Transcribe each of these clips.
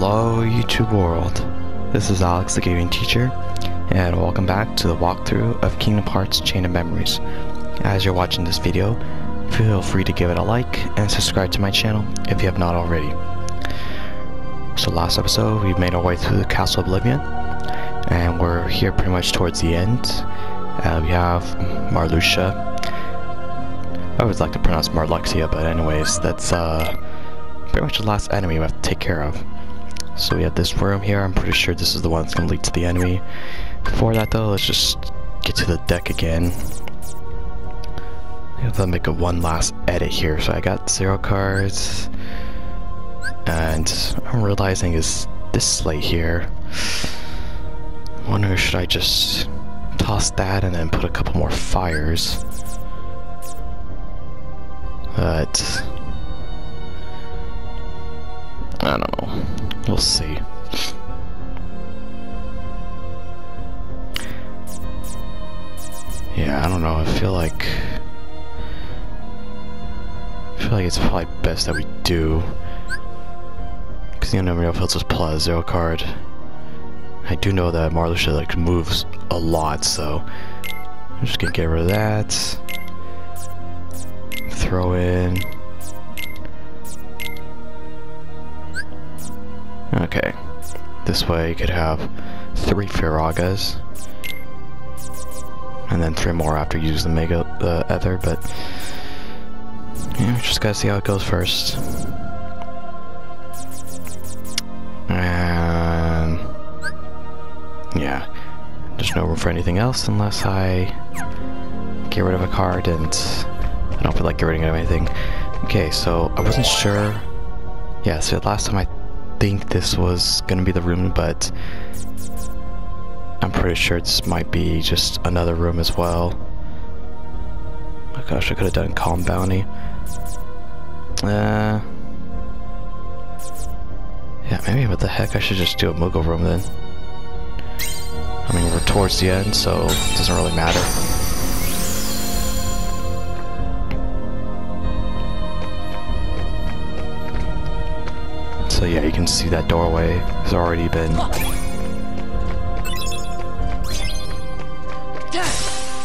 Hello YouTube world, this is Alex the Gaming Teacher, and welcome back to the walkthrough of Kingdom Hearts Chain of Memories. As you're watching this video, feel free to give it a like and subscribe to my channel if you have not already. So last episode, we made our way through the Castle Oblivion, and we're here pretty much towards the end. Uh, we have Marluxia. I always like to pronounce Marluxia, but anyways, that's uh, pretty much the last enemy we have to take care of. So we have this room here, I'm pretty sure this is the one that's to lead to the enemy. Before that though, let's just get to the deck again. To make a one last edit here, so I got zero cards. And I'm realizing is this slate here. I Wonder should I just toss that and then put a couple more fires. But I don't know. We'll see. Yeah, I don't know. I feel like I feel like it's probably best that we do. Because the know if it's just zero card. I do know that Marluxia like moves a lot, so I'm just gonna get rid of that. Throw in This way you could have three Firagas. And then three more after you use the Mega uh, Ether, but... Yeah, just gotta see how it goes first. And... Yeah. There's no room for anything else unless I get rid of a card and I don't feel like getting rid of anything. Okay, so I wasn't sure. Yeah, so last time I think this was gonna be the room, but I'm pretty sure this might be just another room as well. Oh my gosh, I could have done Calm Bounty. Uh, yeah, maybe what the heck, I should just do a Moogle room then. I mean, we're towards the end, so it doesn't really matter. So yeah, you can see that doorway has already been...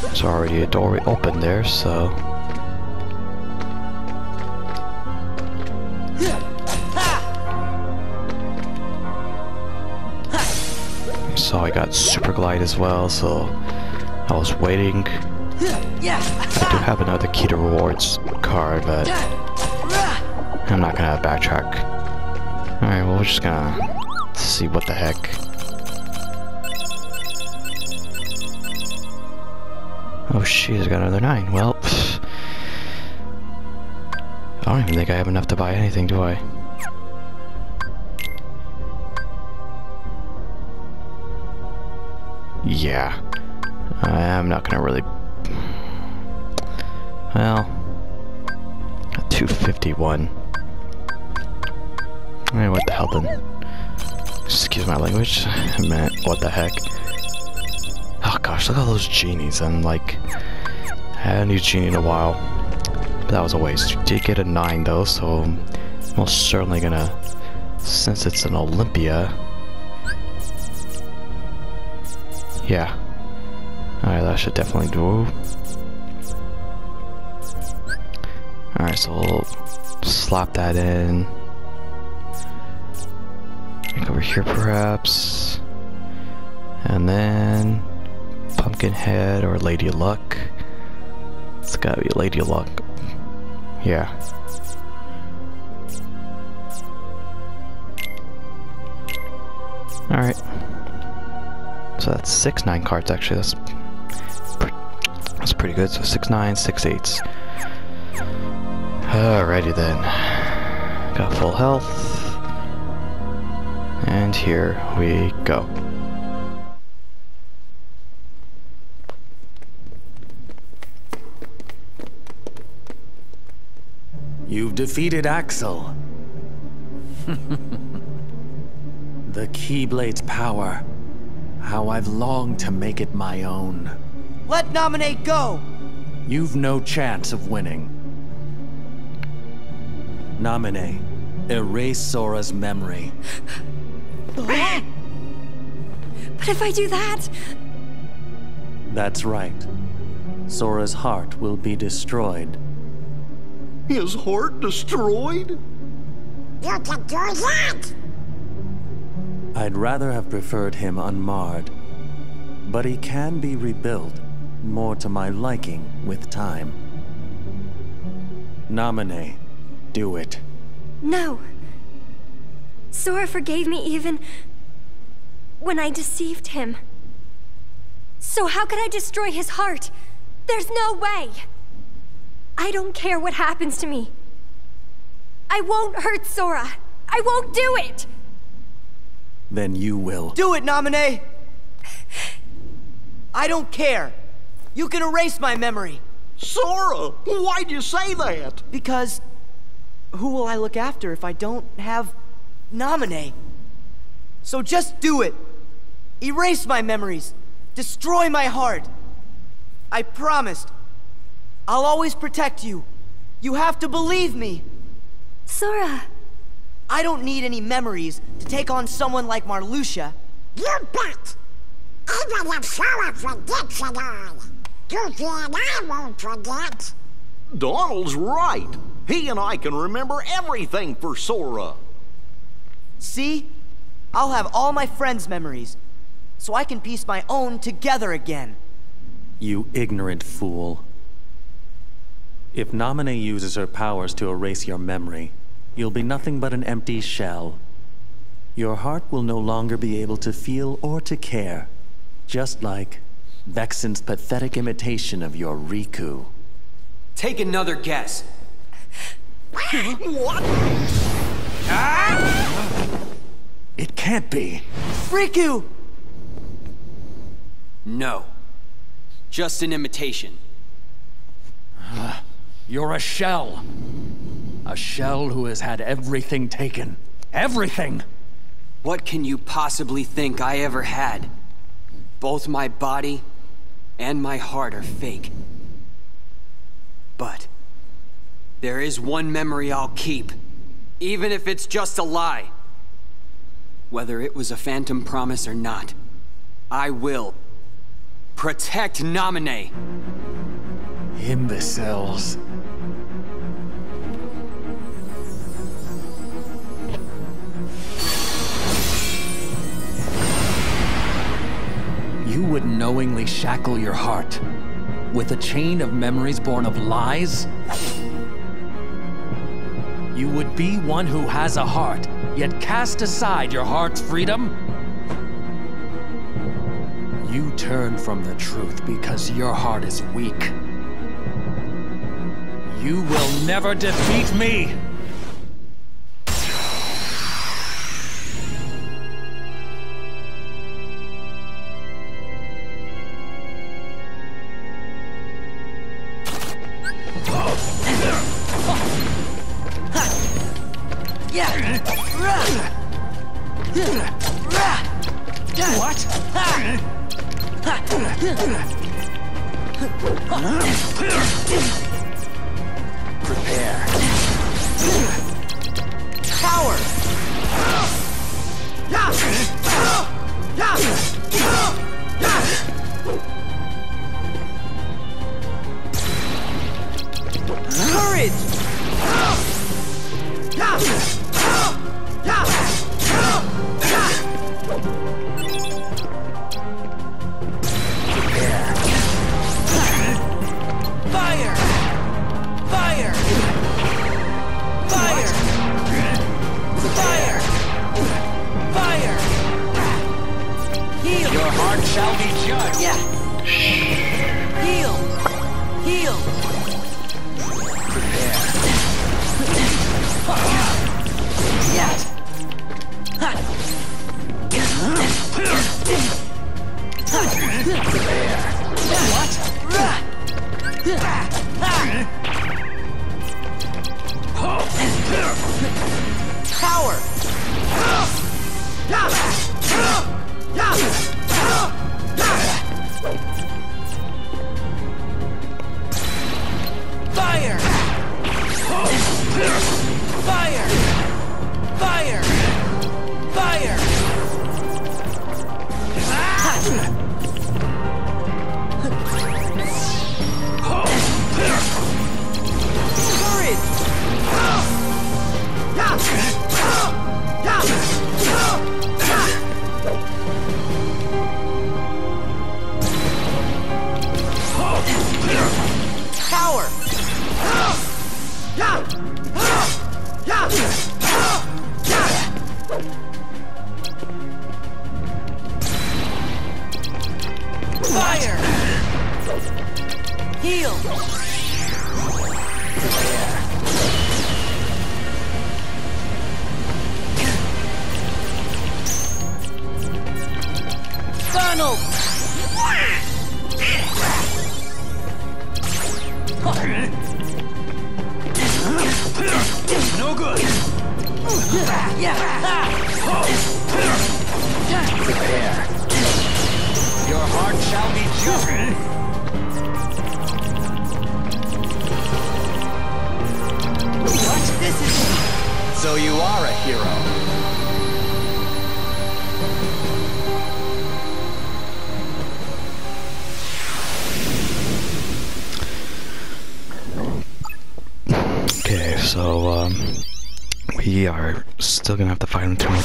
There's already a doorway open there, so... So I got Super Glide as well, so I was waiting. I do have another key to rewards card, but I'm not gonna backtrack. Alright, well we're just gonna see what the heck. Oh shit, I got another nine. Well, pfft. I don't even think I have enough to buy anything, do I? Yeah. I'm not gonna really... Well... 251. Alright, what the hell then? Excuse my language. Man, what the heck? Oh gosh, look at all those genies. I'm like, I haven't used genie in a while. But that was a waste. You did get a 9 though, so I'm most certainly gonna, since it's an Olympia. Yeah. Alright, that should definitely do. Alright, so we'll slap that in over here perhaps. And then Pumpkinhead or Lady Luck. It's gotta be Lady Luck. Yeah. Alright. So that's six nine cards actually. That's pre that's pretty good. So six nine, six eights. Alrighty then. Got full health. And here we go. You've defeated Axel. the Keyblade's power. How I've longed to make it my own. Let Naminé go! You've no chance of winning. Naminé, erase Sora's memory. But if I do that, That's right. Sora's heart will be destroyed. His heart destroyed? You can do that! I'd rather have preferred him unmarred. But he can be rebuilt, more to my liking, with time. Namine, do it. no. Sora forgave me even when I deceived him. So how could I destroy his heart? There's no way. I don't care what happens to me. I won't hurt Sora. I won't do it. Then you will. Do it, Naminé! I don't care. You can erase my memory. Sora, why'd you say that? Because who will I look after if I don't have Naminé? So just do it. Erase my memories. Destroy my heart. I promised. I'll always protect you. You have to believe me. Sora, I don't need any memories to take on someone like Marluxia. You bet! Even if Sora forgets it all, Goofy and I won't forget. Donald's right. He and I can remember everything for Sora. See? I'll have all my friends' memories, so I can piece my own together again. You ignorant fool. If Namine uses her powers to erase your memory, you'll be nothing but an empty shell. Your heart will no longer be able to feel or to care, just like Vexen's pathetic imitation of your Riku. Take another guess. What? It can't be. Riku! No. Just an imitation. You're a shell. A shell who has had everything taken. Everything! What can you possibly think I ever had? Both my body and my heart are fake. But there is one memory I'll keep, even if it's just a lie. Whether it was a phantom promise or not, I will protect Namine. Imbeciles. You would knowingly shackle your heart with a chain of memories born of lies? You would be one who has a heart, yet cast aside your heart's freedom? You turn from the truth because your heart is weak. You will never defeat me! ディズニー! Power!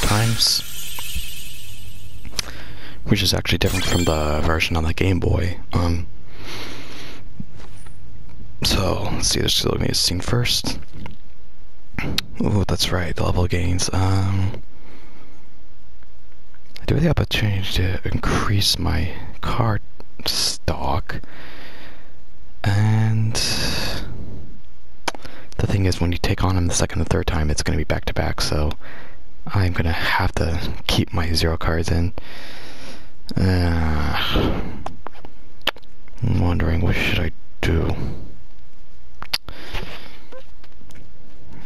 Times, which is actually different from the version on the Game Boy. Um, so let's see. Let's look at the scene first. Oh, that's right. The level gains. Um, I do have the opportunity to increase my card stock, and the thing is, when you take on him the second and third time, it's going to be back to back, so I'm to have to keep my zero cards in. Uh, I'm wondering what should I do.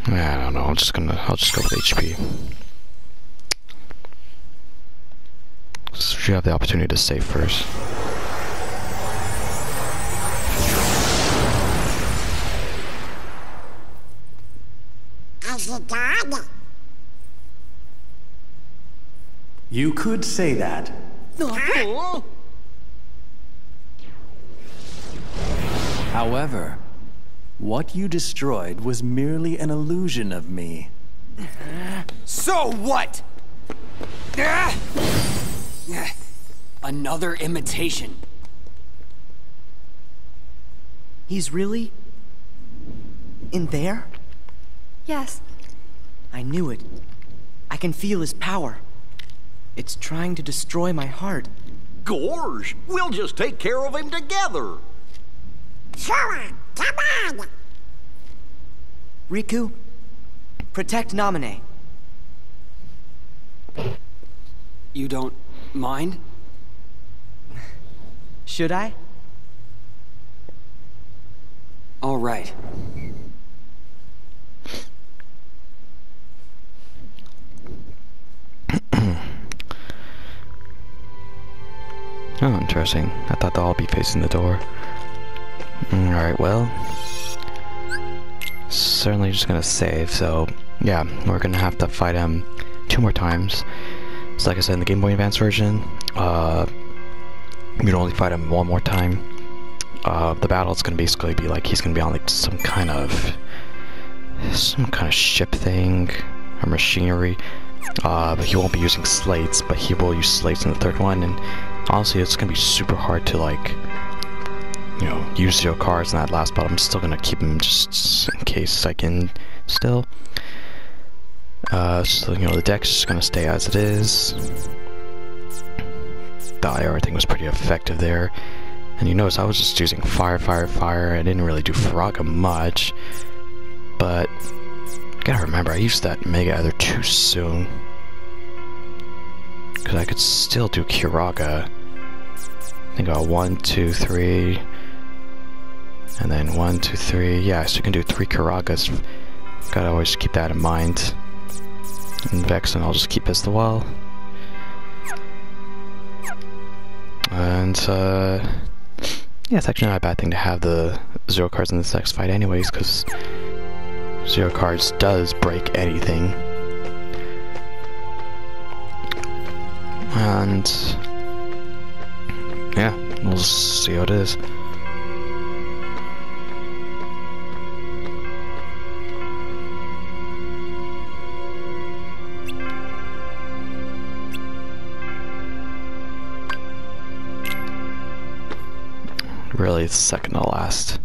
I don't know. I'm just gonna. I'll just go with HP. You have the opportunity to save first. Is he dead? You could say that. However, what you destroyed was merely an illusion of me. So what? Another imitation. He's really in there? Yes. I knew it. I can feel his power. It's trying to destroy my heart. Gorge, we'll just take care of him together. Sure, come on! Riku, protect Namine. You don't mind? Should I? All right. Oh, interesting. I thought they'll all be facing the door. Alright, well. Certainly just gonna save, so yeah, we're gonna have to fight him two more times. So like I said in the Game Boy Advance version, uh, you can only fight him one more time. Uh, the battle is gonna basically be like he's gonna be on like some kind of some kind of ship thing or machinery. Uh, but he won't be using slates, but he will use slates in the third one. And honestly, it's gonna be super hard to like, you know, use your cards in that last battle. I'm still gonna keep them just in case I can still. Uh, so you know, the deck's just gonna stay as it is. The IR thing was pretty effective there. And you notice I was just using fire, fire, fire. I didn't really do Firaga much. But, gotta remember, I used that Mega Ether too soon. Because I could still do Firaga. I think about one, two, three. And then one, two, three. Yeah, so you can do three Firagas. Gotta always keep that in mind. And Vexen I'll just keep as the well. And, uh... Yeah, it's actually not a bad thing to have the zero cards in this next fight anyways, because zero cards does break anything. And yeah, we'll see how it is. Really, second to last.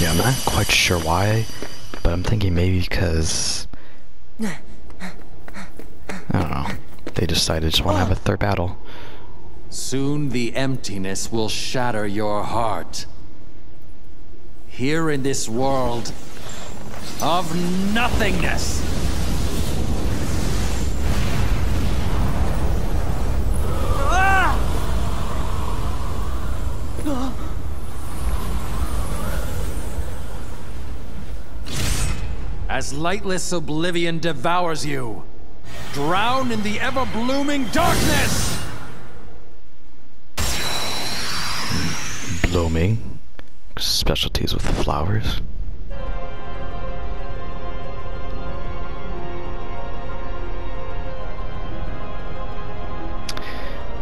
Yeah, I'm not quite sure why, but I'm thinking maybe because I don't know. They decided just want to have a third battle. Soon the emptiness will shatter your heart. Here in this world of nothingness. As lightless oblivion devours you, drown in the ever-blooming darkness! Blooming. Specialties with the flowers.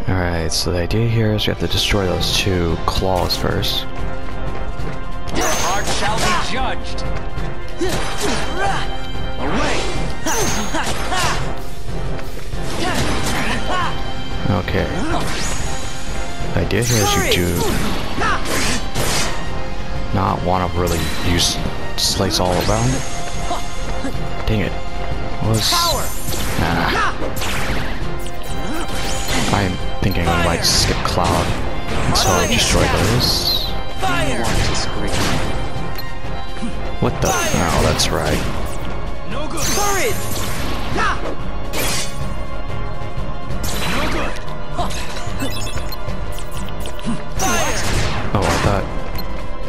Alright, so the idea here is you have to destroy those two claws first. Your heart shall be judged! Okay. The idea here is you do not want to really use slice all around. Dang it. Was Nah. I'm thinking I might skip cloud until I destroy those. What the? Oh, that's right. No good! Oh, I thought.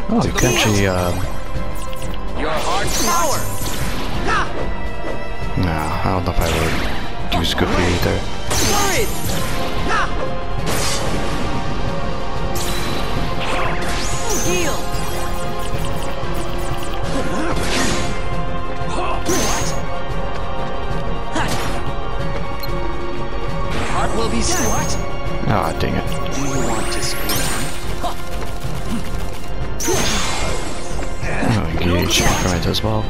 Oh, you can actually. Um, Your heart Power! nah, I don't know if I would use Goofy either. Courage! Heal! heart will be what? Ah, dang it. Do you want to engage Increment as well.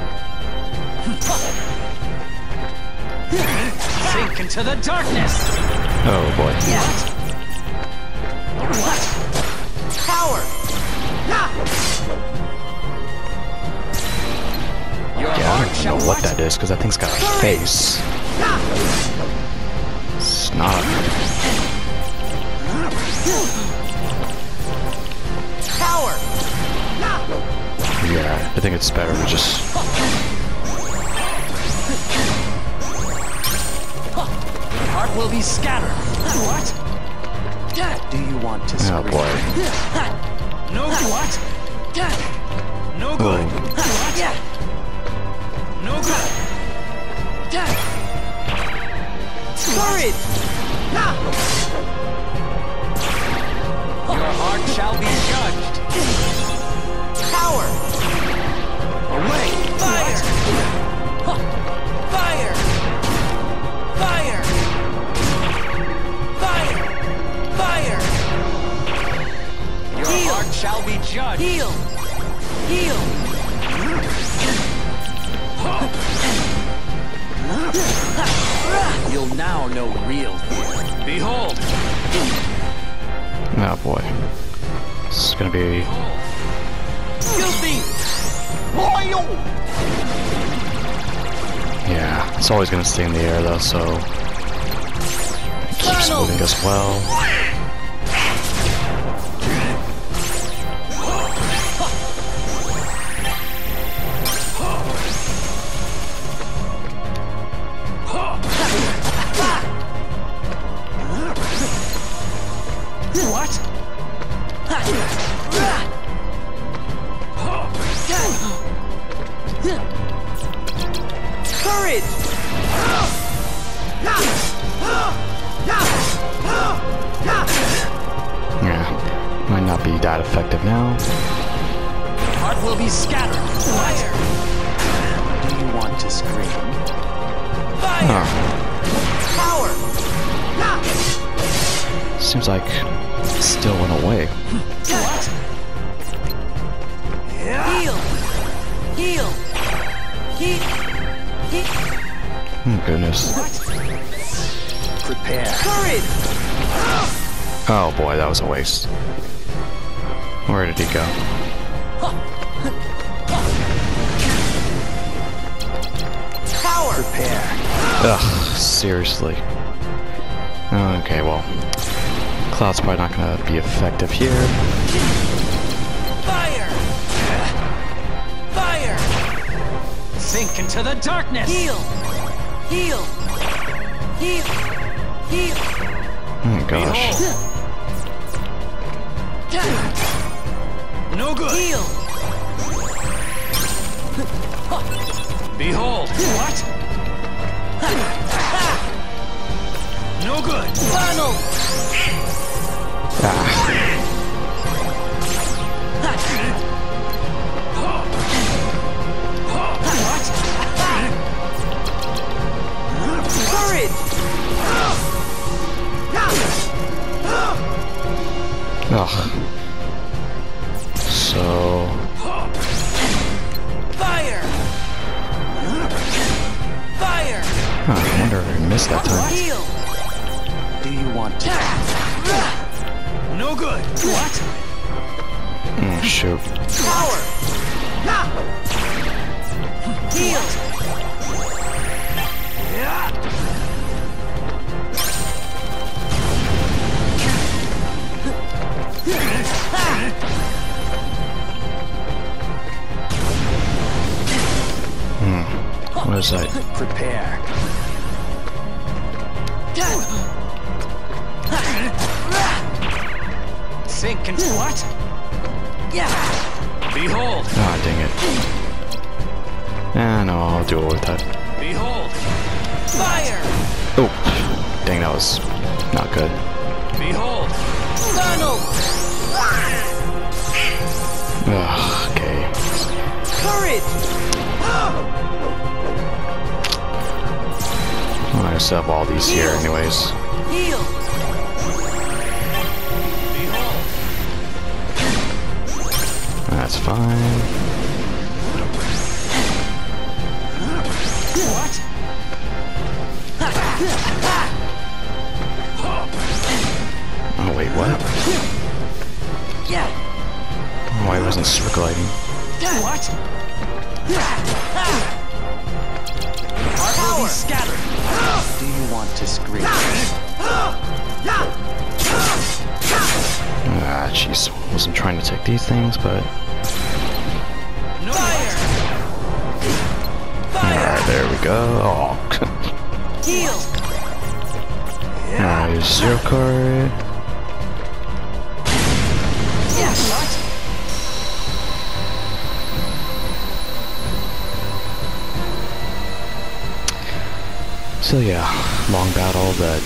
Sink into the darkness! Oh boy. What? Power! Yeah, I don't know what that is because that thing's got a face. It's Yeah, I think it's better to just. Heart will be scattered. What? Do you want to Oh boy. No what? No good. What? No good. Courage! Your heart shall be Always gonna stay in the air though, so. It keeps moving as well. Goodness. Prepare. Courage! Oh boy, that was a waste. Where did he go? Power! Prepare. Ugh, seriously. Okay, well. Cloud's probably not gonna be effective here. Fire! Fire! Sink into the darkness. Heal! Heal! Heal! Heal! Oh gosh. No good. Heal! Behold. What? No good. Funnel! Ah, ugh. So, Fire! Fire! huh, I wonder if I missed that time. Heal! Do you want to? Ah, ah. No good. What? Oh shoot. Power! Heal! What is that? Prepare. Sink into what? Yeah! Behold. Ah, dang it. Ah, no, I'll do it with that. Behold. Fire! Oh, dang, that was not good. Behold. Funnel! Ugh, okay. Courage! Well, I just have all these here anyways. Heal! That's fine. What? Oh, wait, what? Yeah! Oh, I wasn't circulating. What? Our will be scattered. Do you want to scream? Ah, jeez. Wasn't trying to take these things, but... No. Fire! Fire! Alright, there we go. Oh, Heal! Alright, zero card. So yeah, long battle, but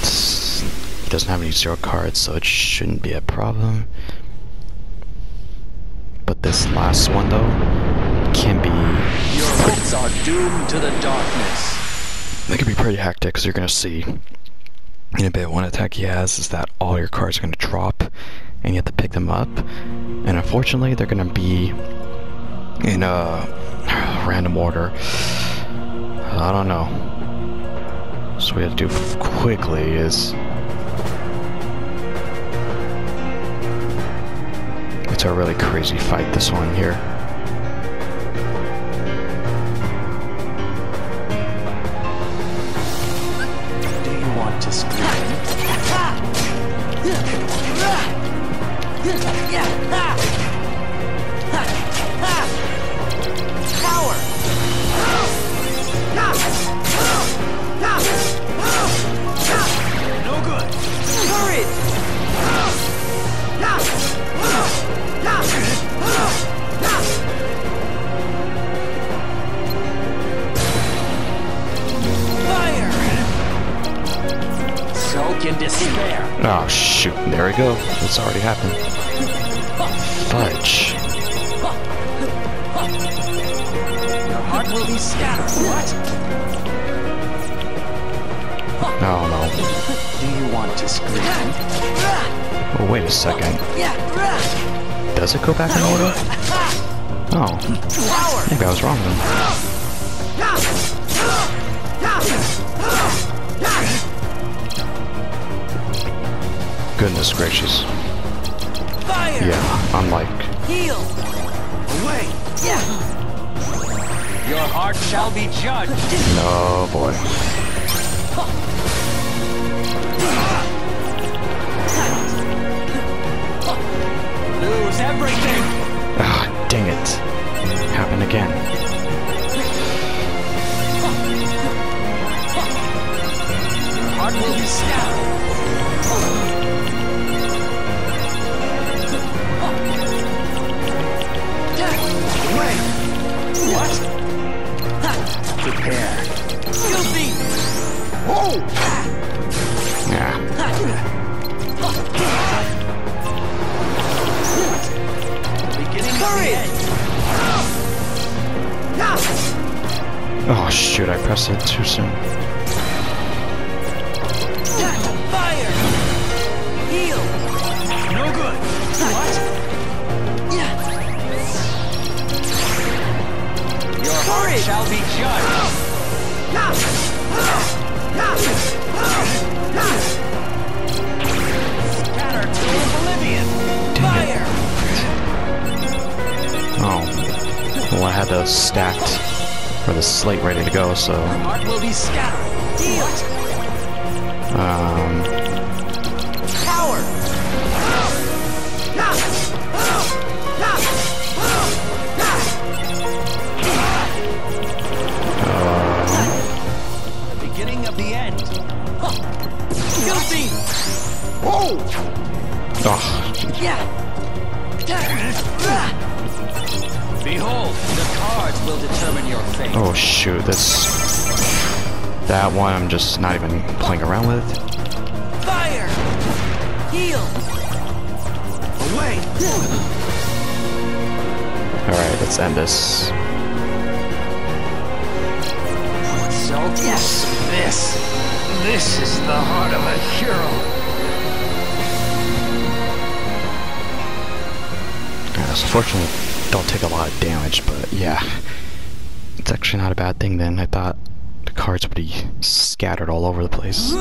he doesn't have any zero cards, so it shouldn't be a problem. But this last one though, can be Your hopes are doomed to the darkness. They can be pretty hectic because you're going to see in a bit one attack he has is that all your cards are going to drop and you have to pick them up. And unfortunately, they're going to be in a random order. I don't know. So we have to do quickly is it's a really crazy fight this one here. Do you want to scream? Go back in order? Oh. Maybe I was wrong then. Goodness gracious. Yeah, I'm like, Heal! Away! Yeah! Your heart shall be judged. no boy. Everything. Ah, dang it. Happened again. Your heart will be scattered. Away! What? Prepare. Guilty! Yeah. Oh shoot, I pressed it too soon. Fire! Heal! No good. What? Your heart Courage! shall be judged. To oblivion. Fire! Oh. Well, I had those stacked for the slate ready to go, so, will be um, Power! The beginning of the end. Guilty! oh, Yeah! Behold, the cards will determine your fate. oh shoot, this, that one I'm just not even playing around with. Fire! Heal! Away! Alright, let's end this. So yes, this, this is the heart of a hero. Yeah, so fortunately, don't take a lot of damage, but yeah. It's actually not a bad thing then. I thought the cards would be scattered all over the place.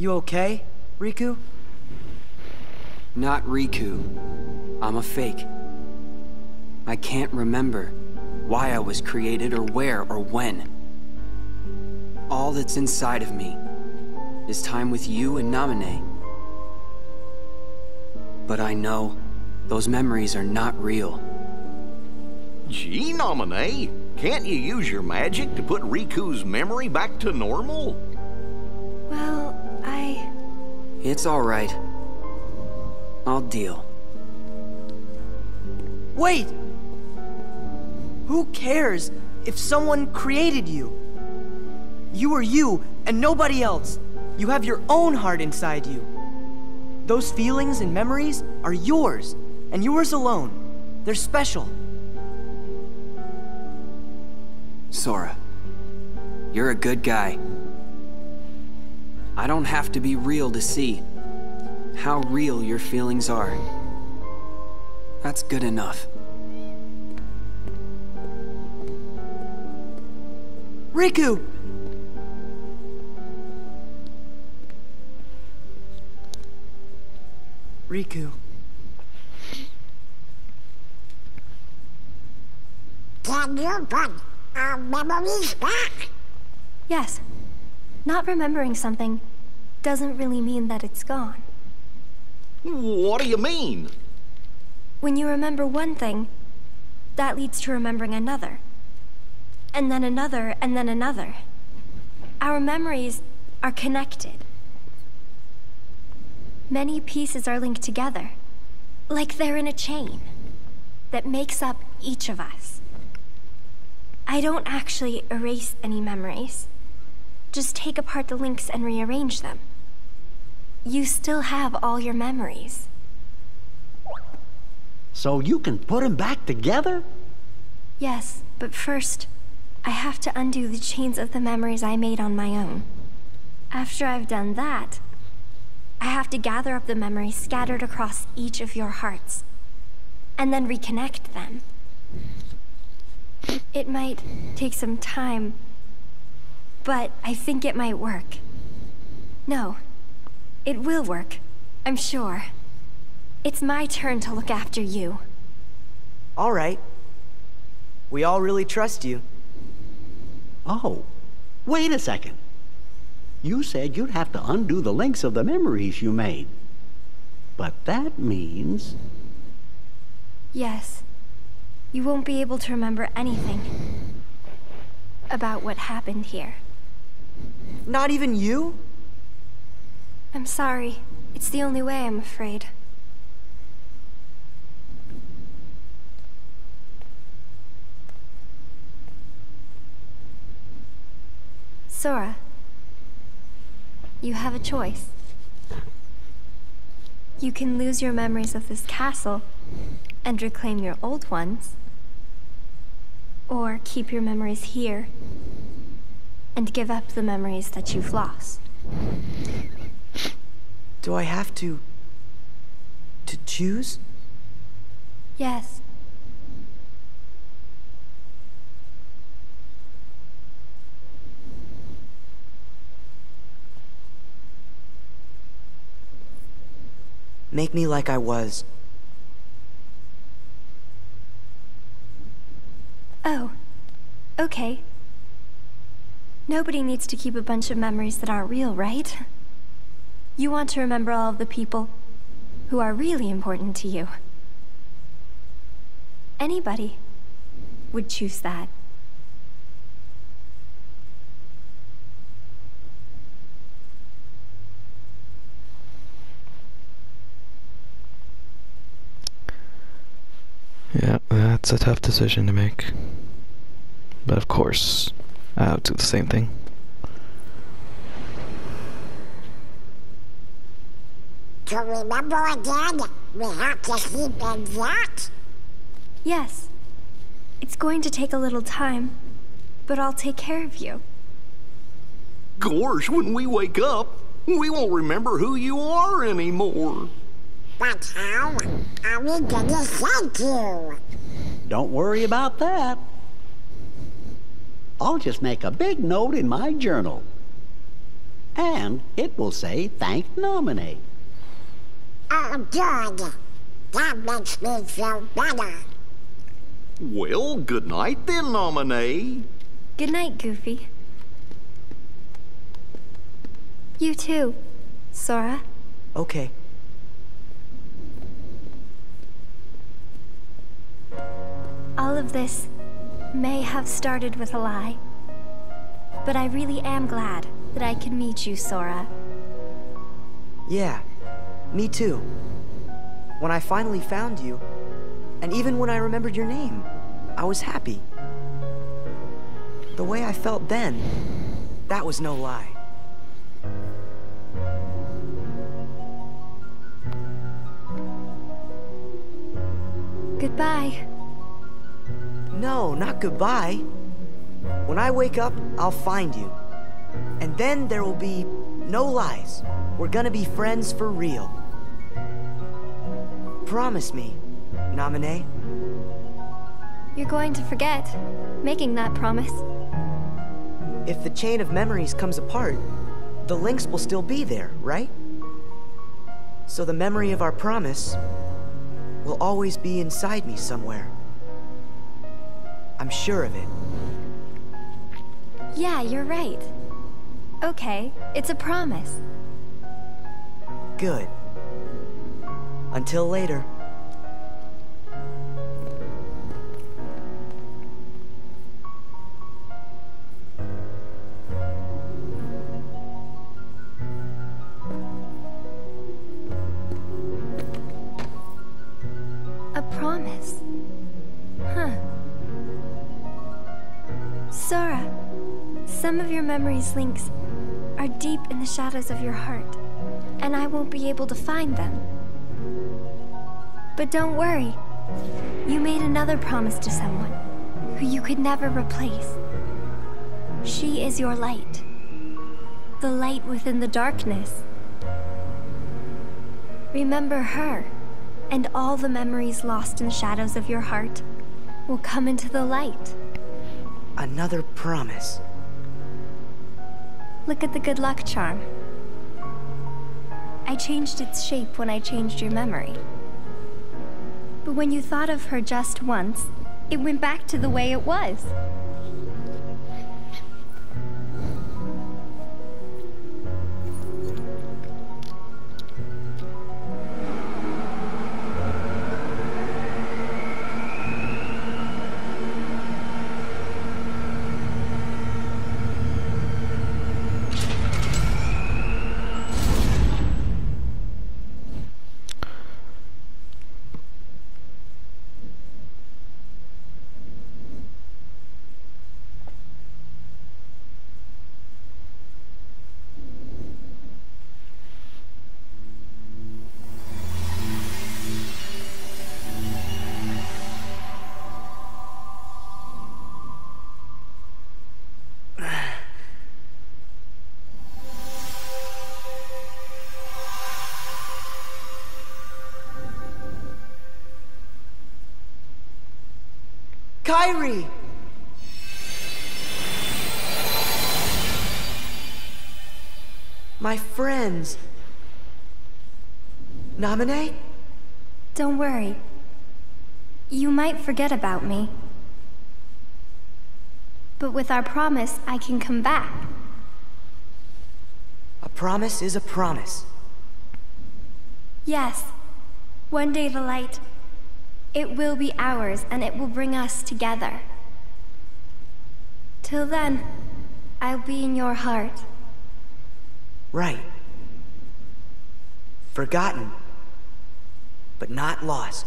You okay, Riku? Not Riku. I'm a fake. I can't remember why I was created or where or when. All that's inside of me is time with you and Namine. But I know those memories are not real. Gee, Naminé, can't you use your magic to put Riku's memory back to normal? It's alright. I'll deal. Wait! Who cares if someone created you? You are you and nobody else. You have your own heart inside you. Those feelings and memories are yours, and yours alone. They're special. Sora, you're a good guy. I don't have to be real to see how real your feelings are. That's good enough. Riku! Riku. Can you put our memories back? Yes. Not remembering something doesn't really mean that it's gone. What do you mean? When you remember one thing, that leads to remembering another. And then another, and then another. Our memories are connected. Many pieces are linked together, like they're in a chain that makes up each of us. I don't actually erase any memories, just take apart the links and rearrange them. You still have all your memories. So you can put them back together? Yes, but first, I have to undo the chains of the memories I made on my own. After I've done that, I have to gather up the memories scattered across each of your hearts, and then reconnect them. It might take some time, but I think it might work. No, it will work, I'm sure. It's my turn to look after you. All right. We all really trust you. Oh, wait a second. You said you'd have to undo the links of the memories you made. But that means... Yes. You won't be able to remember anything about what happened here. Not even you? I'm sorry. It's the only way, I'm afraid. Sora, you have a choice. You can lose your memories of this castle and reclaim your old ones, or keep your memories here and give up the memories that you've lost. Do I have to... to choose? Yes. Make me like I was. Oh, okay. Nobody needs to keep a bunch of memories that aren't real, right? You want to remember all of the people who are really important to you. Anybody would choose that. Yeah, that's a tough decision to make. But of course, I'll do the same thing. To remember again, we have to sleep in that? Yes. It's going to take a little time, but I'll take care of you. Gosh, when we wake up, we won't remember who you are anymore. But how are we gonna thank you? Don't worry about that. I'll just make a big note in my journal. And it will say thank Naminé. Oh, good. That makes me feel better. Well, good night then, Naminé. Good night, Goofy. You too, Sora. Okay. All of this may have started with a lie. But I really am glad that I could meet you, Sora. Yeah, me too. When I finally found you, and even when I remembered your name, I was happy. The way I felt then, that was no lie. Goodbye. No, not goodbye. When I wake up, I'll find you. And then there will be no lies. We're gonna be friends for real. Promise me, Naminé. You're going to forget making that promise. if the chain of memories comes apart, the links will still be there, right? So the memory of our promise will always be inside me somewhere. I'm sure of it. Yeah, you're right. Okay, it's a promise. Good. Until later. A promise. Huh. Sora, some of your memory's links are deep in the shadows of your heart, and I won't be able to find them. But don't worry. You made another promise to someone who you could never replace. She is your light. The light within the darkness. Remember her, and all the memories lost in the shadows of your heart will come into the light. Another promise. Look at the good luck charm. I changed its shape when I changed your memory. But when you thought of her just once, it went back to the way it was. Kairi! My friends. Naminé? Don't worry. You might forget about me. But with our promise, I can come back. A promise is a promise. Yes. One day the light, it will be ours and it will bring us together. Till then, I'll be in your heart. Right. Forgotten, but not lost.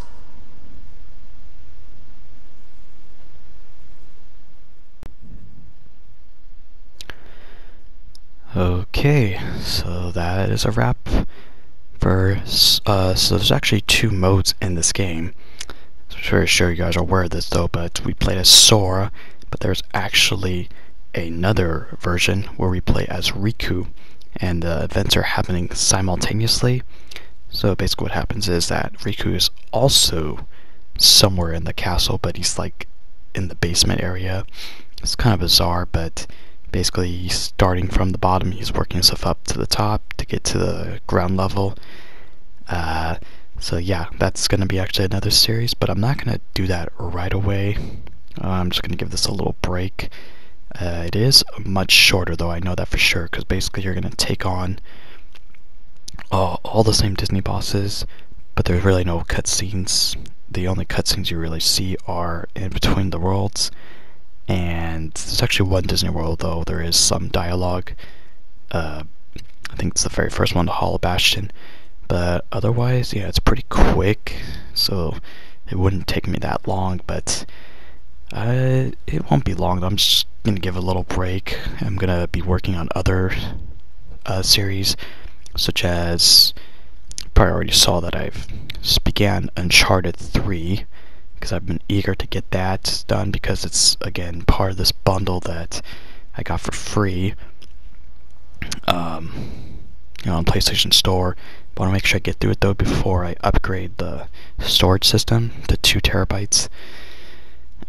Okay, so that is a wrap for, uh, so there's actually two modes in this game. Sure, sure you guys are aware of this though, but we played as Sora, but there's actually another version where we play as Riku, and the events are happening simultaneously. So basically what happens is that Riku is also somewhere in the castle, but he's like in the basement area. It's kind of bizarre, but basically he's starting from the bottom, he's working himself up to the top to get to the ground level. Uh, so yeah, that's going to be actually another series, but I'm not going to do that right away. Uh, I'm just going to give this a little break. Uh, it is much shorter though, I know that for sure, because basically you're going to take on uh, all the same Disney bosses, but there's really no cutscenes. The only cutscenes you really see are in between the worlds, and there's actually one Disney World though, there is some dialogue. Uh, I think it's the very first one, the Hollow Bastion. But otherwise, yeah, it's pretty quick, so it wouldn't take me that long, but uh, it won't be long. I'm just to give a little break. I'm to be working on other uh, series, such as, probably already saw that I've began Uncharted 3, because I've been eager to get that done, because it's, again, part of this bundle that I got for free. Um, you know, on PlayStation Store. I want to make sure I get through it though before I upgrade the storage system to two terabytes.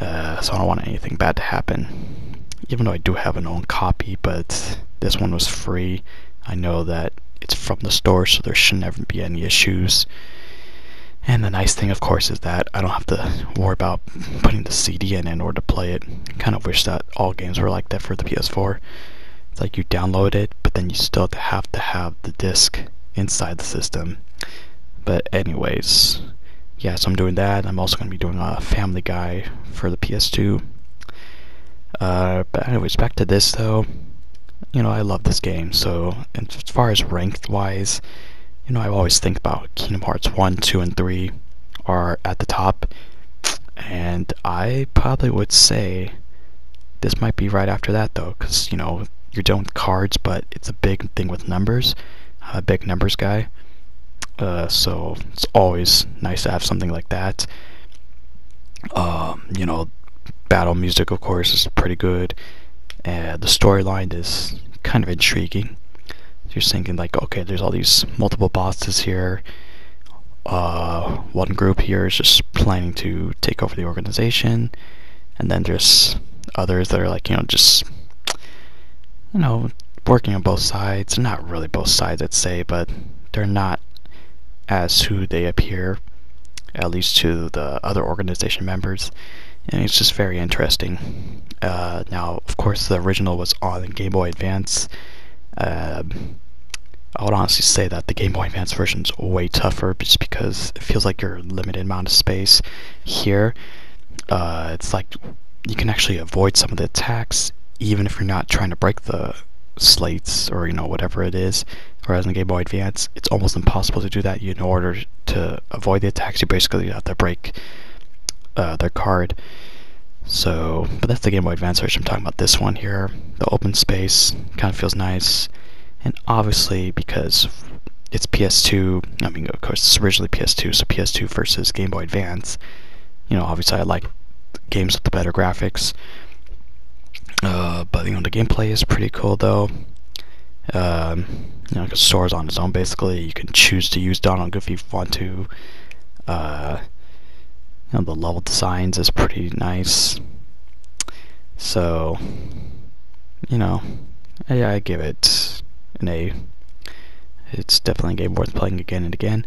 Uh, so I don't want anything bad to happen. even though I do have an own copy, but this one was free. I know that it's from the store, so there should never be any issues. And the nice thing, of course, is that I don't have to worry about putting the CD in in order to play it. Kind of wish that all games were like that for the PS4. It's like you download it, but then you still have to have the disc inside the system. But anyways, yeah, so I'm doing that. I'm also going to be doing a Family Guy for the PS2. Uh, but anyways, back to this though. You know, I love this game, so as far as ranked wise, you know, I always think about Kingdom Hearts 1, 2, and 3 are at the top. And I probably would say this might be right after that, though, because, you know, you're dealing with cards, but it's a big thing with numbers. I'm a big numbers guy. Uh, so it's always nice to have something like that. Um, you know, battle music, of course, is pretty good. And the storyline is kind of intriguing you're thinking like, okay, there's all these multiple bosses here. Uh, one group here is just planning to take over the organization, and then there's others that are like, you know, just you know, working on both sides. Not really both sides, I'd say, but they're not as who they appear, at least to the other organization members. And it's just very interesting. Uh, now, of course, the original was on Game Boy Advance. Uh, I would honestly say that the Game Boy Advance version is way tougher just because it feels like you're limited amount of space. Here, uh, it's like you can actually avoid some of the attacks even if you're not trying to break the slates or you know whatever it is. Whereas in the Game Boy Advance, it's almost impossible to do that. In order to avoid the attacks, you basically have to break uh, their card. So, but that's the Game Boy Advance version. I'm talking about this one here. The open space kind of feels nice. And obviously, because it's PS2, I mean, of course, it's originally PS2, so PS2 versus Game Boy Advance, you know, obviously I like games with the better graphics. Uh, but, you know, the gameplay is pretty cool, though. Um, you know, Sora's on his own, basically. You can choose to use Donald Goofy if you want to. Uh, you know, the level designs is pretty nice. So, you know, I, I give it an A. It's definitely a game worth playing again and again.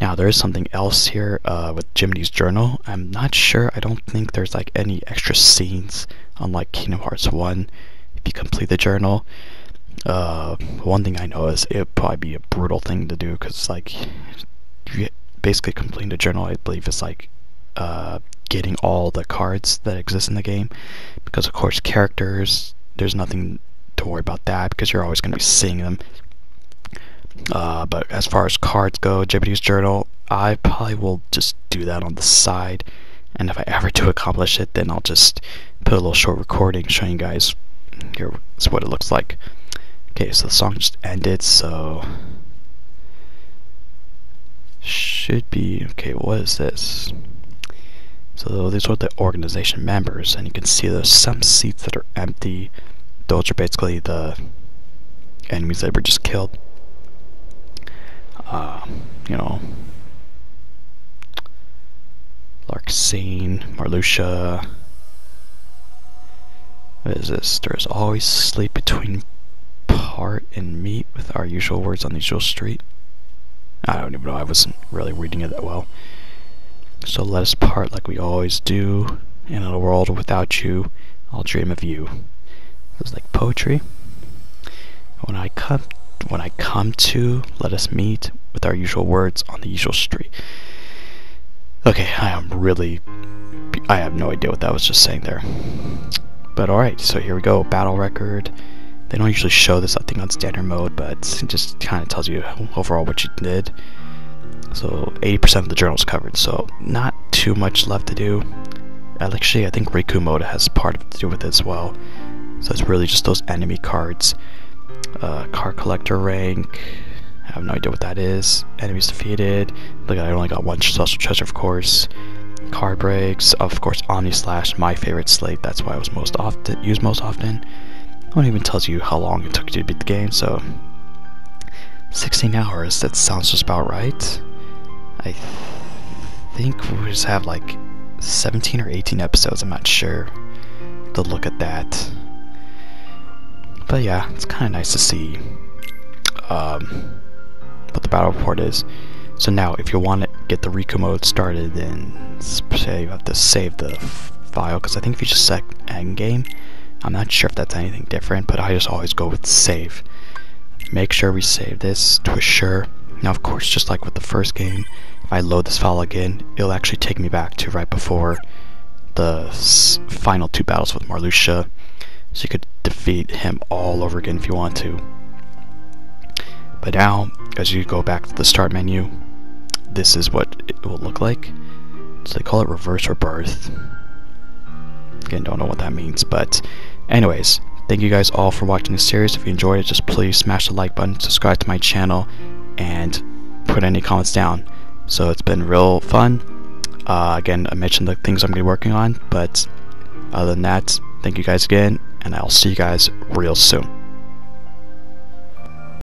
Now there is something else here uh, with Jiminy's Journal. I'm not sure. I don't think there's like any extra scenes unlike Kingdom Hearts 1 if you complete the journal. Uh, one thing I know is it would probably be a brutal thing to do because like you basically completing the journal I believe is like uh, getting all the cards that exist in the game because of course characters there's nothing to worry about that because you're always going to be seeing them. Uh, but as far as cards go, Jiminy's Journal, I probably will just do that on the side. And if I ever do accomplish it, then I'll just put a little short recording showing you guys here's what it looks like. Okay, so the song just ended, so should be okay. What is this? So these are the organization members, and you can see there's some seats that are empty those are basically the enemies that were just killed. Uh, you know, Larxene, Marluxia. What is this? There's always sleep between part and meat with our usual words on the usual street. I don't even know, I wasn't really reading it that well. So let us part like we always do, and in a world without you, I'll dream of you. It's like poetry. When I come, when I come to, let us meet with our usual words on the usual street. Okay, I am really, I have no idea what that was just saying there. But alright, so here we go, battle record. They don't usually show this, I think, on standard mode, but it just kind of tells you overall what you did. So 80% of the journal is covered, so not too much left to do. Actually, I think Riku mode has part to do with it as well. So it's really just those enemy cards. Uh, card collector rank. I have no idea what that is. Enemies defeated. Look, I only got one special treasure, of course. Card breaks. Of course, Omni Slash, my favorite slate. That's why I was most often used most often. One even tells you how long it took you to beat the game. So 16 hours. That sounds just about right. I think we just have like 17 or 18 episodes. I'm not sure. To look at that. But yeah, it's kind of nice to see um, what the battle report is. So now, if you want to get the Riku mode started, then say you have to save the file, because I think if you just set end game, I'm not sure if that's anything different, but I just always go with save. Make sure we save this to assure. Now, of course, just like with the first game, if I load this file again, it'll actually take me back to right before the final two battles with Marluxia, so you could defeat him all over again if you want to. But now, as you go back to the start menu, this is what it will look like. So they call it reverse rebirth. Again, don't know what that means, but anyways, thank you guys all for watching this series. If you enjoyed it, just please smash the like button, subscribe to my channel, and put any comments down. So it's been real fun. Uh, again, I mentioned the things I'm going to be working on, but other than that, thank you guys again, and I'll see you guys real soon.